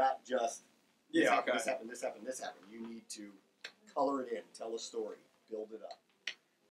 not just this Yeah, happened, okay. this happened, this happened, this happened. You need to color it in, tell a story, build it up.